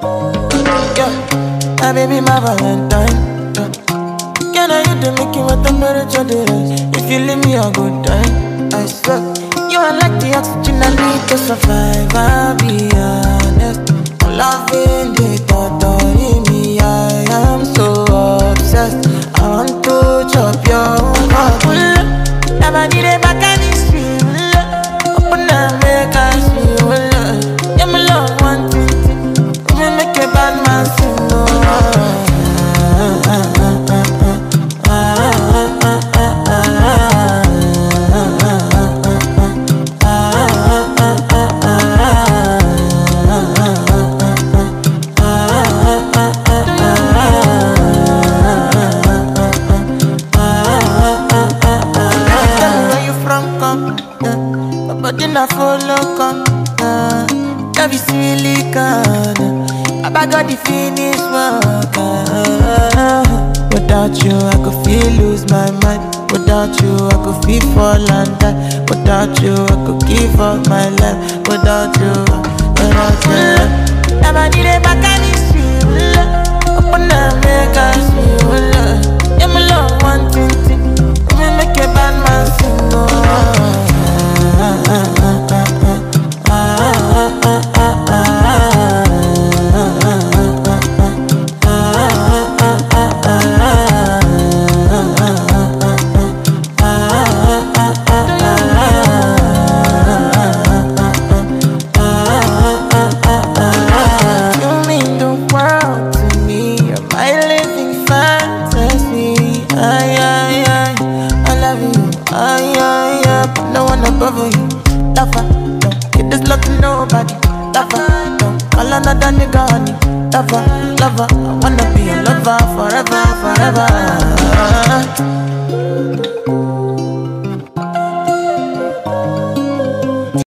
Yeah, my baby, my Valentine. Yeah. Can I hit the making what the marriage is? If you leave me, a good time. I swear. You are like the oxygen I need to survive. I'll be honest. I'm loving the thought of me. I am so obsessed. I want to chop your heart. Pull up, never need a back Body not follow, come. Uh, love you silicon. I got the finish work. Uh, without you, I could feel lose my mind. Without you, I could feel fall and die. Without you, I could give up my life. Without you, without you. Above you. Lover, don't get this love to nobody. Lover, don't call another nigga honey. Lover, lover, I wanna be a lover forever, forever.